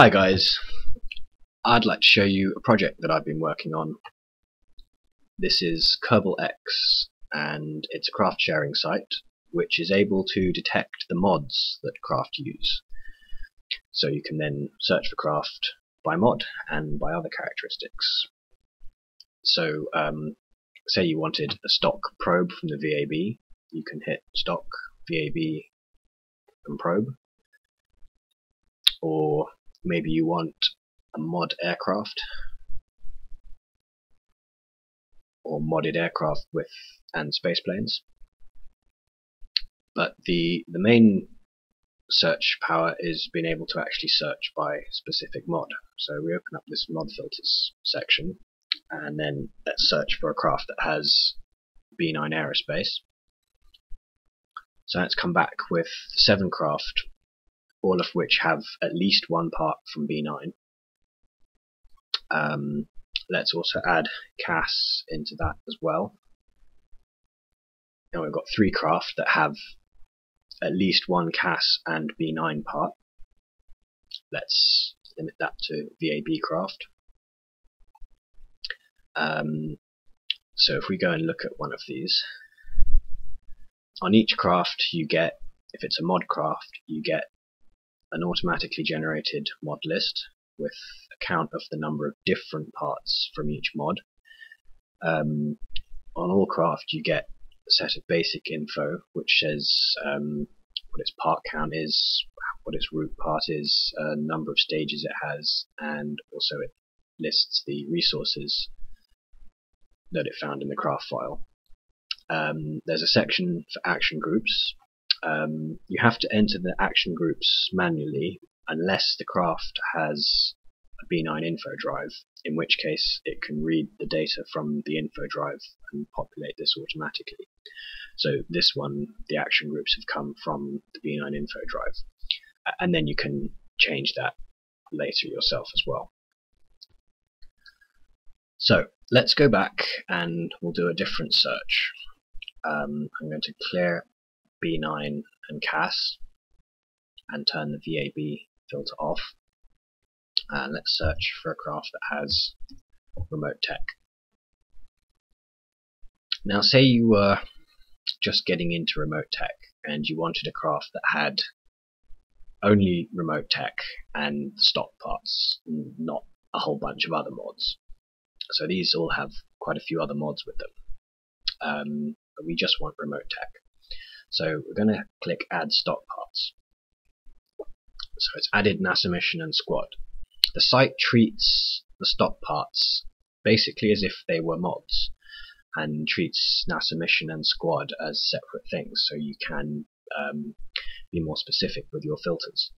Hi guys, I'd like to show you a project that I've been working on. This is KerbalX and it's a craft sharing site which is able to detect the mods that craft use. So you can then search for craft by mod and by other characteristics. So um, say you wanted a stock probe from the VAB, you can hit stock, VAB and probe or maybe you want a mod aircraft. Or modded aircraft with and space planes. But the the main search power is being able to actually search by specific mod. So we open up this mod filters section and then let's search for a craft that has B9 aerospace. So let's come back with seven craft all of which have at least one part from B9. Um, let's also add CAS into that as well. Now we've got three craft that have at least one CAS and B9 part. Let's limit that to VAB craft. Um, so if we go and look at one of these, on each craft you get, if it's a mod craft, you get an automatically generated mod list with a count of the number of different parts from each mod. Um, on all craft you get a set of basic info which says um, what its part count is, what its root part is, uh, number of stages it has, and also it lists the resources that it found in the craft file. Um, there's a section for action groups um, you have to enter the action groups manually unless the craft has a B9 info drive, in which case it can read the data from the info drive and populate this automatically. So this one, the action groups have come from the B9 info drive. And then you can change that later yourself as well. So let's go back and we'll do a different search. Um, I'm going to clear B9 and CAS and turn the VAB filter off and let's search for a craft that has remote tech. Now say you were just getting into remote tech and you wanted a craft that had only remote tech and stock parts, not a whole bunch of other mods. So these all have quite a few other mods with them. Um, but we just want remote tech. So we're going to click add stock parts. So it's added NASA mission and squad. The site treats the stock parts basically as if they were mods and treats NASA mission and squad as separate things so you can um, be more specific with your filters.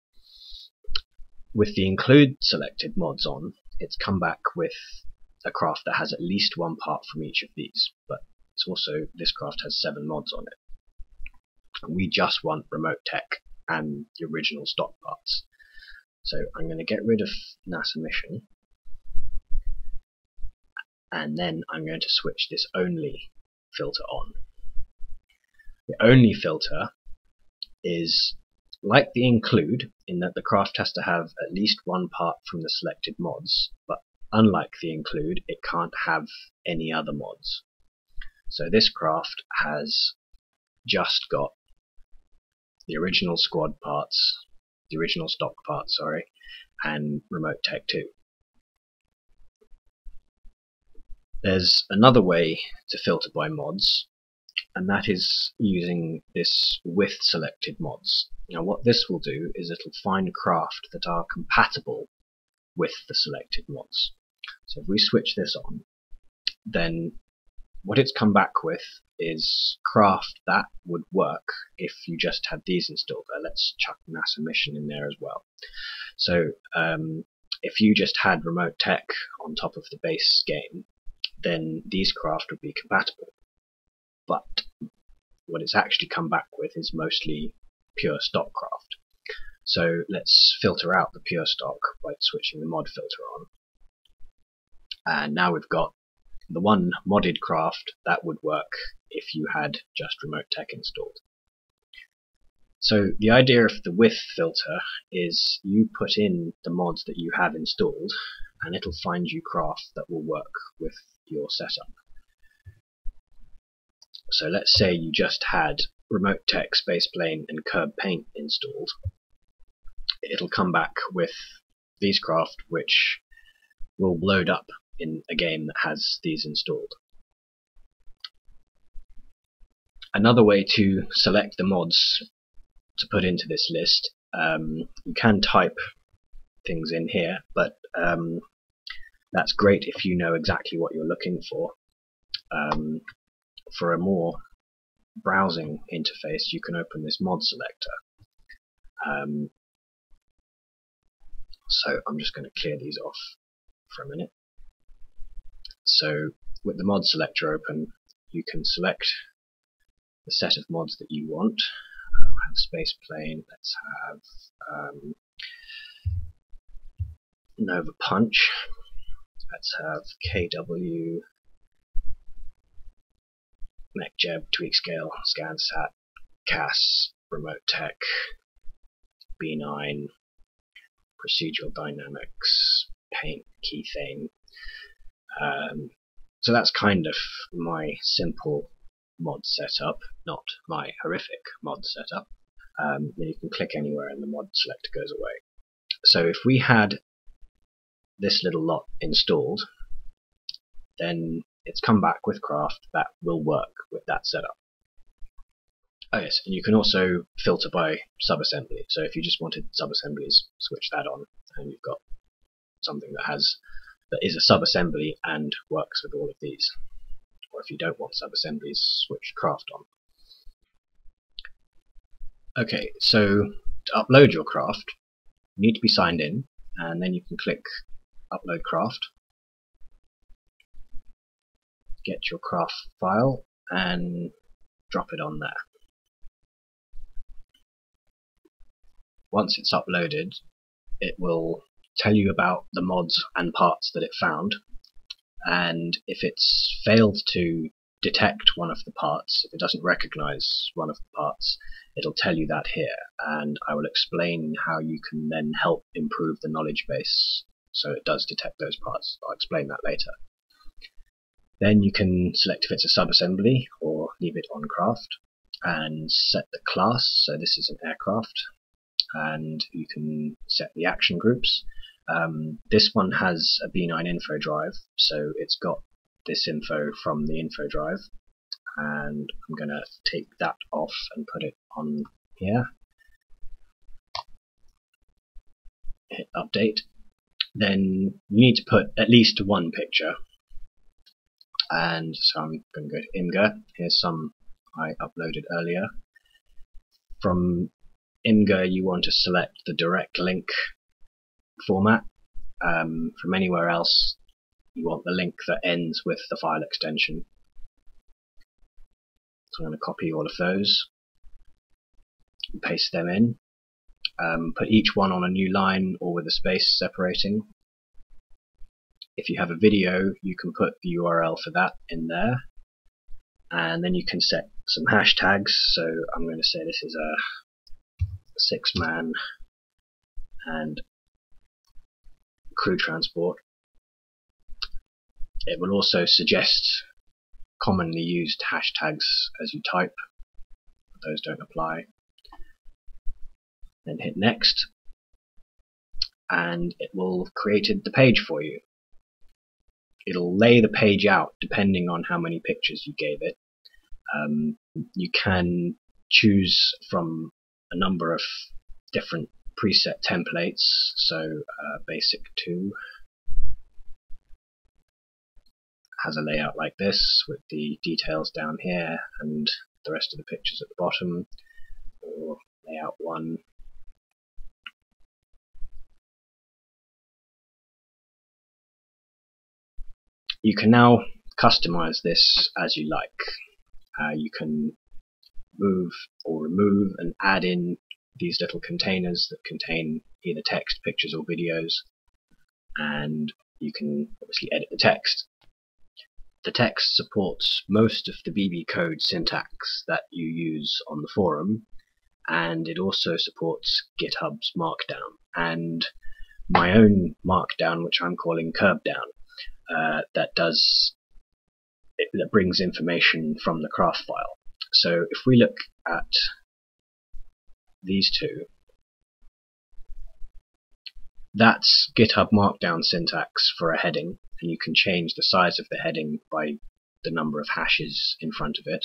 With the include selected mods on, it's come back with a craft that has at least one part from each of these, but it's also this craft has seven mods on it we just want remote tech and the original stock parts. So I'm going to get rid of NASA mission and then I'm going to switch this only filter on. The only filter is like the include in that the craft has to have at least one part from the selected mods, but unlike the include, it can't have any other mods. So this craft has just got the original squad parts, the original stock parts, sorry, and Remote Tech 2. There's another way to filter by mods, and that is using this with selected mods. Now what this will do is it'll find craft that are compatible with the selected mods. So if we switch this on, then what it's come back with is craft that would work if you just had these installed. Let's chuck NASA mission in there as well. So um, if you just had remote tech on top of the base game, then these craft would be compatible. But what it's actually come back with is mostly pure stock craft. So let's filter out the pure stock by switching the mod filter on. And now we've got the one modded craft that would work if you had just remote tech installed. So the idea of the with filter is you put in the mods that you have installed and it'll find you craft that will work with your setup. So let's say you just had Remote Tech, Spaceplane and KerbPaint installed. It'll come back with these craft which will load up in a game that has these installed. Another way to select the mods to put into this list, um, you can type things in here, but um, that's great if you know exactly what you're looking for. Um, for a more browsing interface, you can open this mod selector. Um, so I'm just going to clear these off for a minute. So with the mod selector open, you can select the set of mods that you want. Uh, have space plane, let's have um, Nova Punch, let's have KW, MechJeb, Tweakscale, ScanSat, CAS, Remote Tech, B9, Procedural Dynamics, Paint, Kethane. Um, so that's kind of my simple mod setup, not my horrific mod setup. Um, then you can click anywhere and the mod selector goes away. So if we had this little lot installed, then it's come back with craft that will work with that setup. Oh yes, and you can also filter by subassembly. So if you just wanted subassemblies, switch that on, and you've got something that has that is a subassembly and works with all of these. Or if you don't want subassemblies, switch craft on. Okay, so to upload your craft, you need to be signed in, and then you can click Upload Craft, get your craft file, and drop it on there. Once it's uploaded, it will tell you about the mods and parts that it found, and if it's failed to detect one of the parts, if it doesn't recognize one of the parts, it'll tell you that here, and I will explain how you can then help improve the knowledge base so it does detect those parts. I'll explain that later. Then you can select if it's a subassembly or leave it on craft and set the class, so this is an aircraft, and you can set the action groups. Um, this one has a B9 info drive, so it's got this info from the info drive, and I'm going to take that off and put it on here. Hit update. Then you need to put at least one picture. And so I'm going to go to Imgur. Here's some I uploaded earlier. From Imgur you want to select the direct link format. Um, from anywhere else you want the link that ends with the file extension. So I'm going to copy all of those and paste them in. Um, put each one on a new line or with a space separating. If you have a video, you can put the URL for that in there. And then you can set some hashtags. So I'm going to say this is a six man and crew transport. It will also suggest commonly used hashtags as you type. Those don't apply. Then hit next and it will create the page for you. It'll lay the page out depending on how many pictures you gave it. Um, you can choose from a number of different preset templates, so uh, basic 2 has a layout like this with the details down here and the rest of the pictures at the bottom, or layout 1 you can now customize this as you like. Uh, you can move or remove and add in these little containers that contain either text, pictures or videos and you can obviously edit the text. The text supports most of the BB code syntax that you use on the forum and it also supports GitHub's Markdown and my own Markdown, which I'm calling Kerbdown, uh, that does that brings information from the craft file. So if we look at these two, that's GitHub Markdown syntax for a heading, and you can change the size of the heading by the number of hashes in front of it.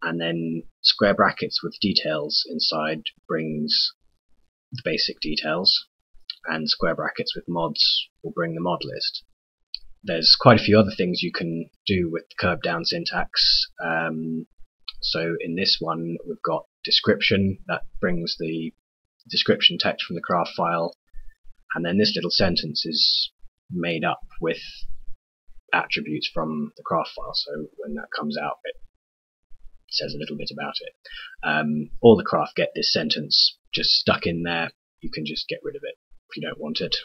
And then square brackets with details inside brings the basic details, and square brackets with mods will bring the mod list. There's quite a few other things you can do with Kerbdown syntax. Um, so in this one, we've got description that brings the description text from the craft file and then this little sentence is made up with attributes from the craft file. So when that comes out, it says a little bit about it. Um, all the craft get this sentence just stuck in there. You can just get rid of it if you don't want it.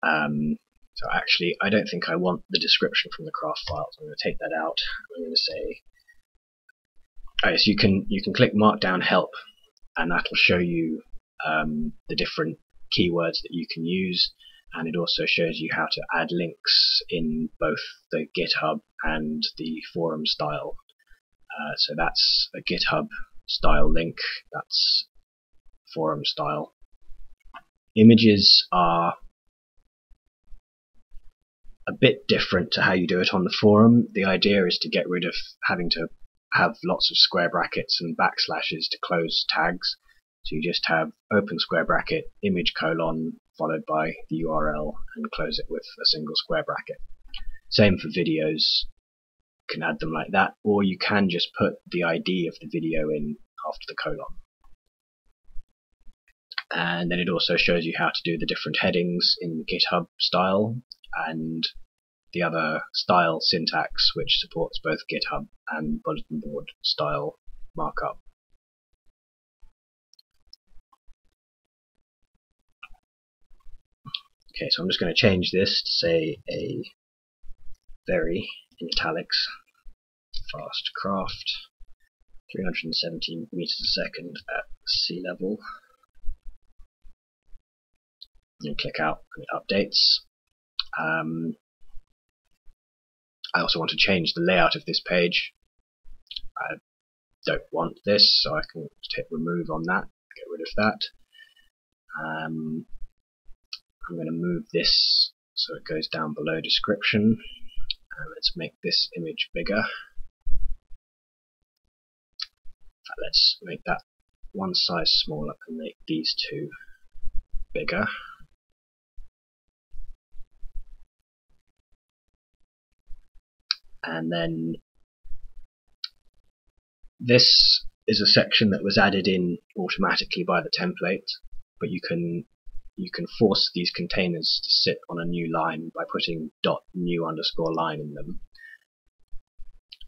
Um, so actually, I don't think I want the description from the craft file. So I'm going to take that out. I'm going to say so you can you can click Markdown Help, and that'll show you um, the different keywords that you can use, and it also shows you how to add links in both the GitHub and the forum style. Uh, so that's a GitHub style link. That's forum style. Images are a bit different to how you do it on the forum. The idea is to get rid of having to have lots of square brackets and backslashes to close tags. So you just have open square bracket, image colon, followed by the URL, and close it with a single square bracket. Same for videos. You can add them like that, or you can just put the ID of the video in after the colon. And then it also shows you how to do the different headings in GitHub style and the other style syntax which supports both GitHub and bulletin board style markup. Okay, so I'm just going to change this to say a very in italics fast craft 317 meters a second at sea level and click out and it updates um, I also want to change the layout of this page. I don't want this, so I can just hit remove on that, get rid of that. Um, I'm going to move this so it goes down below description. Uh, let's make this image bigger. let's make that one size smaller and make these two bigger. And then this is a section that was added in automatically by the template but you can you can force these containers to sit on a new line by putting dot new underscore line in them.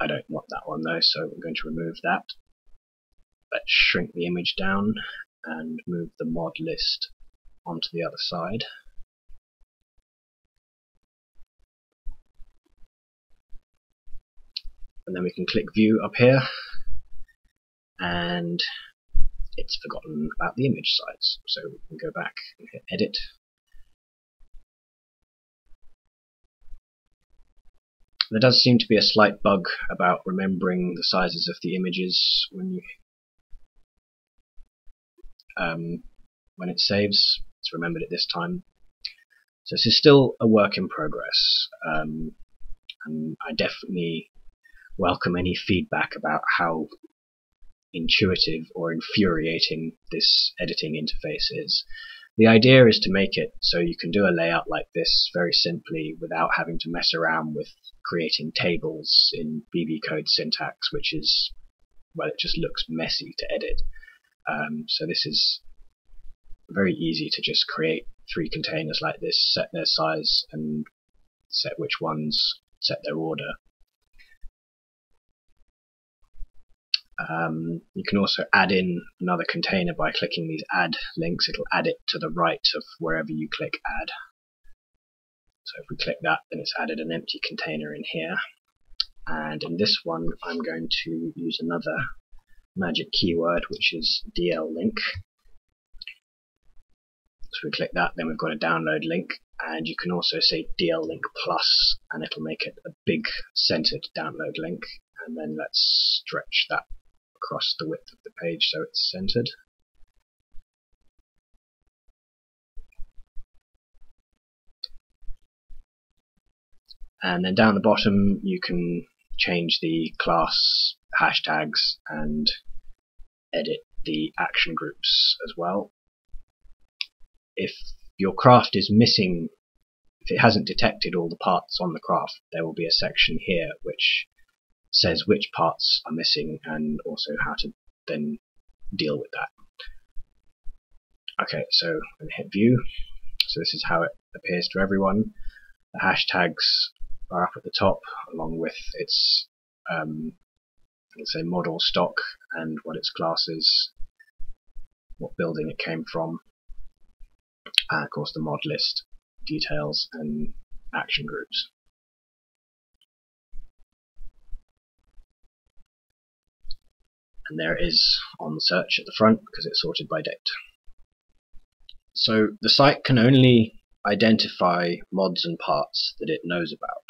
I don't want that one though so I'm going to remove that. Let's shrink the image down and move the mod list onto the other side and then we can click view up here. And it's forgotten about the image size. So we can go back and hit edit. There does seem to be a slight bug about remembering the sizes of the images when you um, when it saves. It's remembered it this time. So this is still a work in progress um, and I definitely welcome any feedback about how intuitive or infuriating this editing interface is. The idea is to make it so you can do a layout like this very simply without having to mess around with creating tables in BB code syntax, which is, well, it just looks messy to edit. Um, so this is very easy to just create three containers like this, set their size, and set which ones set their order. Um, you can also add in another container by clicking these add links. It'll add it to the right of wherever you click add. So if we click that, then it's added an empty container in here. and in this one I'm going to use another magic keyword which is DL link. So we click that, then we've got a download link, and you can also say DL link plus, and it'll make it a big centered download link. And then let's stretch that across the width of the page so it's centered. And then down the bottom you can change the class hashtags and edit the action groups as well. If your craft is missing, if it hasn't detected all the parts on the craft, there will be a section here which says which parts are missing and also how to then deal with that. Okay, so I'm hit view. So this is how it appears to everyone. The hashtags are up at the top along with its um, let's say model stock and what its class is, what building it came from, and of course the mod list details and action groups. And there it is on the search at the front because it's sorted by date. So the site can only identify mods and parts that it knows about.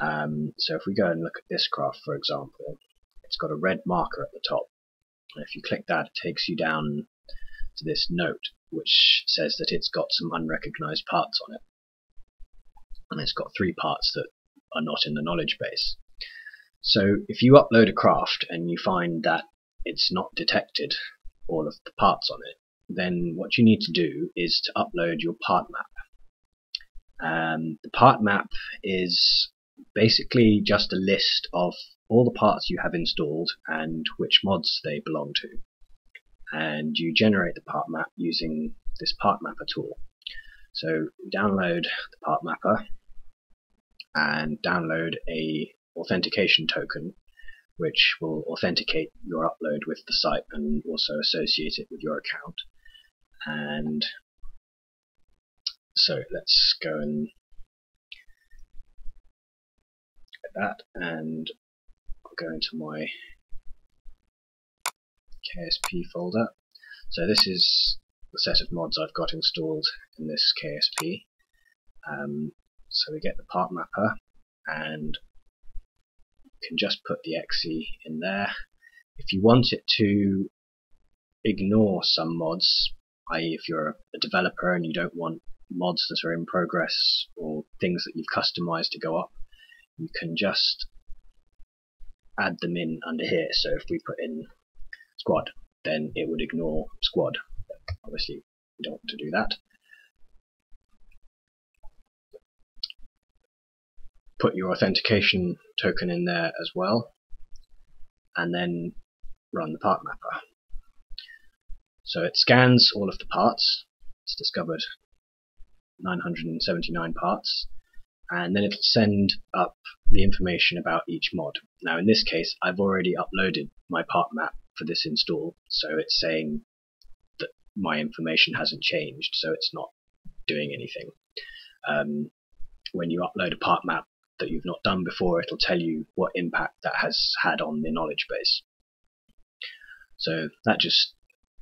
Um, so if we go and look at this craft, for example, it's got a red marker at the top. And if you click that, it takes you down to this note, which says that it's got some unrecognized parts on it. And it's got three parts that are not in the knowledge base. So if you upload a craft and you find that it's not detected all of the parts on it, then what you need to do is to upload your part map. Um, the part map is basically just a list of all the parts you have installed and which mods they belong to. And you generate the part map using this part mapper tool. So download the part mapper and download a authentication token which will authenticate your upload with the site and also associate it with your account. And so let's go and that and I'll go into my KSP folder. So this is the set of mods I've got installed in this KSP. Um, so we get the part mapper and can just put the exe in there. If you want it to ignore some mods, i.e. if you're a developer and you don't want mods that are in progress or things that you've customized to go up, you can just add them in under here. So if we put in squad, then it would ignore squad. Obviously, we don't want to do that. Put your authentication token in there as well, and then run the part mapper. So it scans all of the parts. It's discovered 979 parts and then it'll send up the information about each mod. Now in this case I've already uploaded my part map for this install so it's saying that my information hasn't changed so it's not doing anything. Um, when you upload a part map that you've not done before it'll tell you what impact that has had on the knowledge base. So that just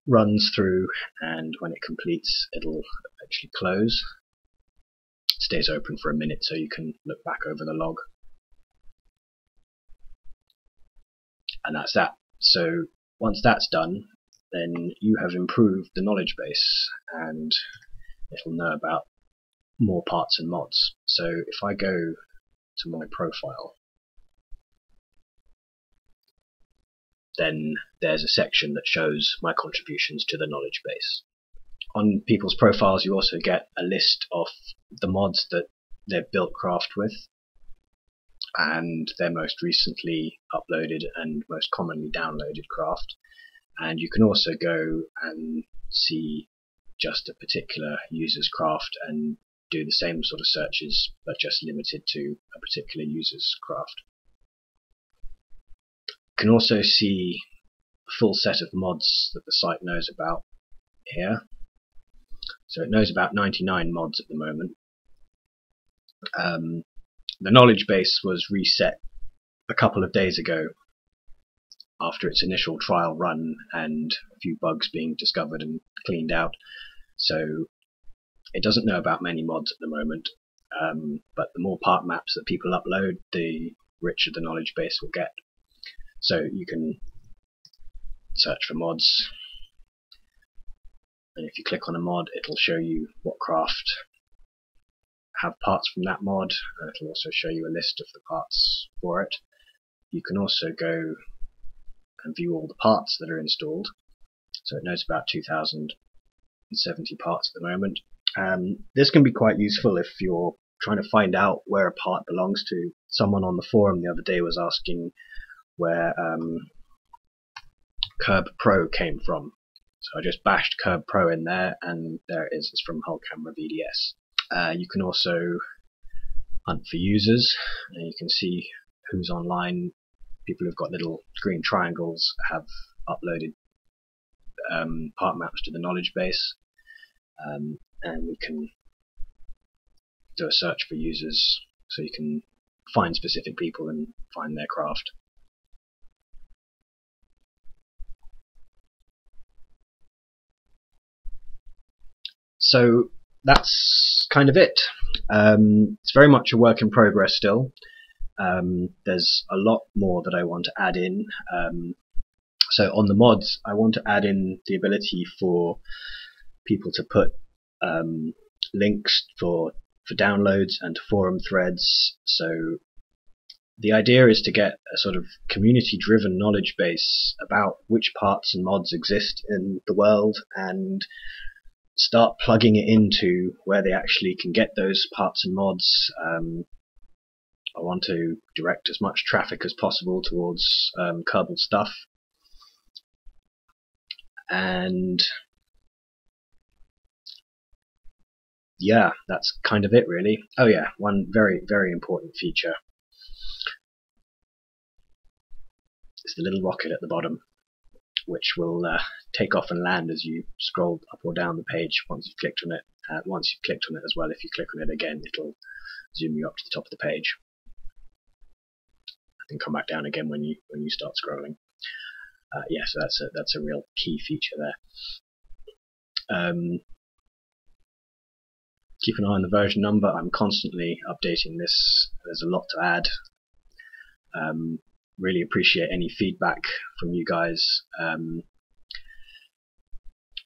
runs through and when it completes it'll actually close It stays open for a minute so you can look back over the log. And that's that. So once that's done, then you have improved the knowledge base and it'll know about more parts and mods. So if I go to my profile, then there's a section that shows my contributions to the knowledge base. On people's profiles you also get a list of the mods that they've built craft with and their most recently uploaded and most commonly downloaded craft. And you can also go and see just a particular user's craft and do the same sort of searches but just limited to a particular user's craft. You can also see a full set of mods that the site knows about here so it knows about 99 mods at the moment. Um, the knowledge base was reset a couple of days ago after its initial trial run and a few bugs being discovered and cleaned out. So it doesn't know about many mods at the moment, um, but the more part maps that people upload, the richer the knowledge base will get. So you can search for mods, and if you click on a mod, it'll show you what craft have parts from that mod, and it'll also show you a list of the parts for it. You can also go and view all the parts that are installed. So it knows about 2070 parts at the moment. Um, this can be quite useful if you're trying to find out where a part belongs to. Someone on the forum the other day was asking where um, Curb Pro came from. So I just bashed KerbPro in there, and there it is. It's from Hull Camera VDS. Uh, you can also hunt for users, and you can see who's online. People who've got little green triangles have uploaded um, part maps to the knowledge base, um, and we can do a search for users so you can find specific people and find their craft. So that's kind of it. Um, it's very much a work in progress still. Um, there's a lot more that I want to add in. Um, so on the mods, I want to add in the ability for people to put um, links for for downloads and forum threads. So the idea is to get a sort of community-driven knowledge base about which parts and mods exist in the world and start plugging it into where they actually can get those parts and mods. Um, I want to direct as much traffic as possible towards um, Kerbal stuff. And yeah, that's kind of it really. Oh yeah, one very, very important feature is the little rocket at the bottom which will uh, take off and land as you scroll up or down the page once you've clicked on it. Uh, once you've clicked on it as well, if you click on it again, it'll zoom you up to the top of the page and come back down again when you when you start scrolling. Uh, yeah, so that's a that's a real key feature there. Um, keep an eye on the version number. I'm constantly updating this. There's a lot to add. Um, really appreciate any feedback from you guys. Um,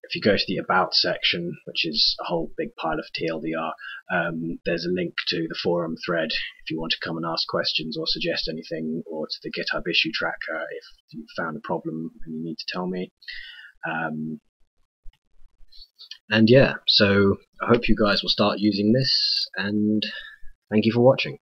if you go to the About section, which is a whole big pile of TLDR, um, there's a link to the forum thread if you want to come and ask questions or suggest anything, or to the GitHub issue tracker if you found a problem and you need to tell me. Um, and yeah, so I hope you guys will start using this, and thank you for watching.